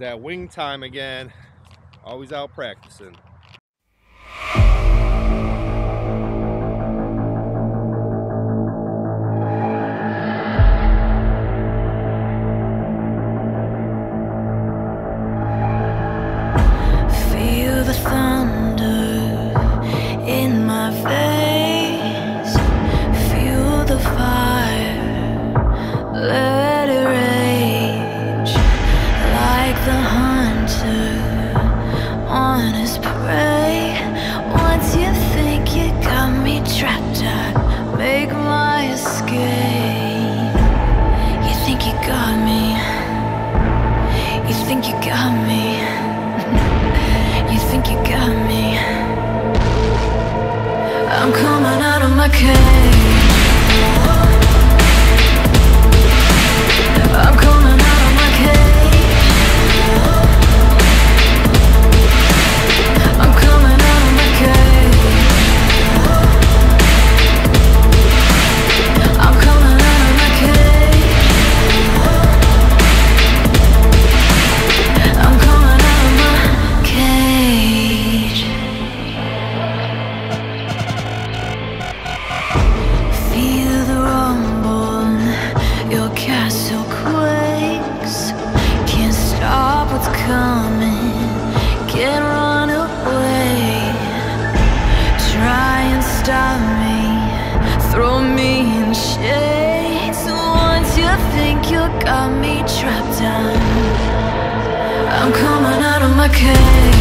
that wing time again. Always out practicing. Feel the thunder okay. shades Once you think you got me trapped down I'm coming out of my cage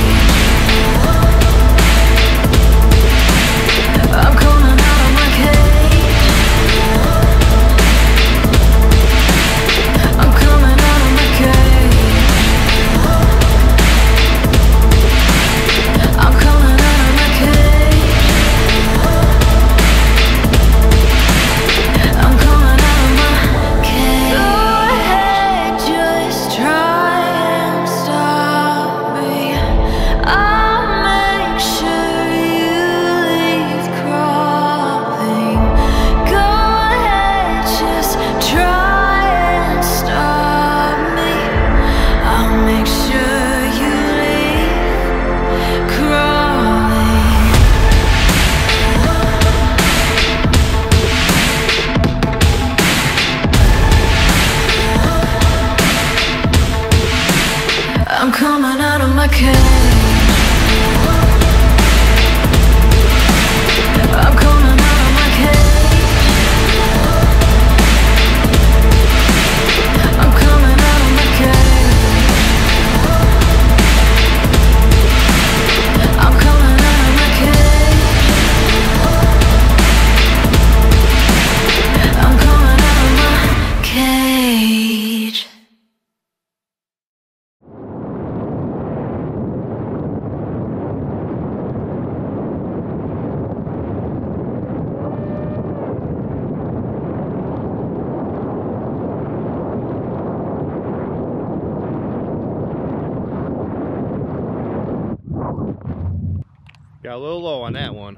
coming out of my cage Got a little low on that one.